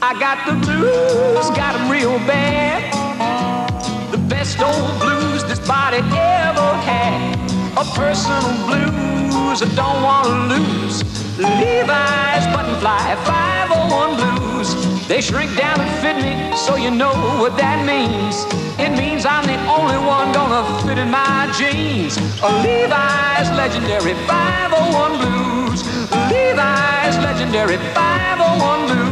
I got the blues, got them real bad. The best old blues this body ever had. A personal blues I don't want to lose. Levi's buttonfly 501 blues. They shrink down and fit me, so you know what that means. It means I'm the only one gonna fit in my jeans. A Levi's legendary 501 blues. Levi's legendary 501 blues.